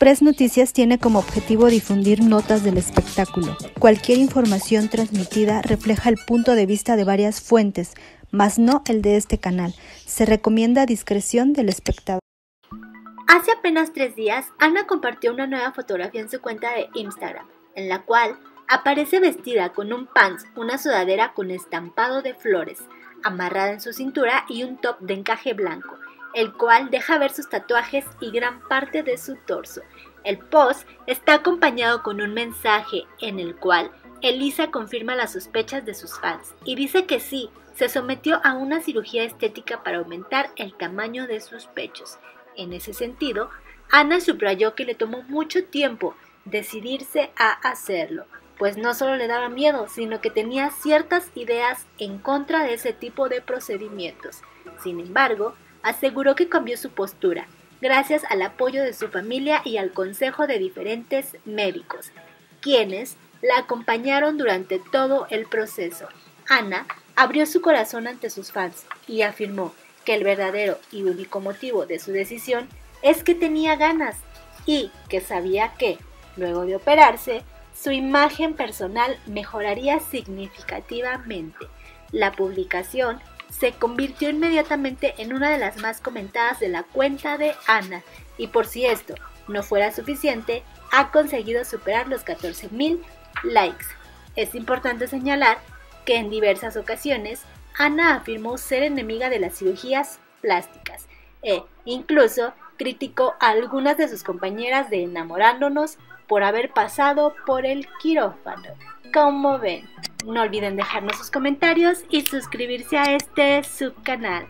Express Noticias tiene como objetivo difundir notas del espectáculo. Cualquier información transmitida refleja el punto de vista de varias fuentes, mas no el de este canal. Se recomienda discreción del espectador. Hace apenas tres días, Ana compartió una nueva fotografía en su cuenta de Instagram, en la cual aparece vestida con un pants, una sudadera con estampado de flores, amarrada en su cintura y un top de encaje blanco, el cual deja ver sus tatuajes y gran parte de su torso. El post está acompañado con un mensaje en el cual Elisa confirma las sospechas de sus fans y dice que sí, se sometió a una cirugía estética para aumentar el tamaño de sus pechos. En ese sentido, Ana subrayó que le tomó mucho tiempo decidirse a hacerlo, pues no solo le daba miedo, sino que tenía ciertas ideas en contra de ese tipo de procedimientos. Sin embargo, aseguró que cambió su postura, gracias al apoyo de su familia y al consejo de diferentes médicos, quienes la acompañaron durante todo el proceso. Ana abrió su corazón ante sus fans y afirmó que el verdadero y único motivo de su decisión es que tenía ganas y que sabía que, luego de operarse, su imagen personal mejoraría significativamente. La publicación se convirtió inmediatamente en una de las más comentadas de la cuenta de Ana y por si esto no fuera suficiente, ha conseguido superar los 14.000 likes. Es importante señalar que en diversas ocasiones Ana afirmó ser enemiga de las cirugías plásticas e incluso criticó a algunas de sus compañeras de enamorándonos por haber pasado por el quirófano. Como ven, no olviden dejarnos sus comentarios y suscribirse a este subcanal.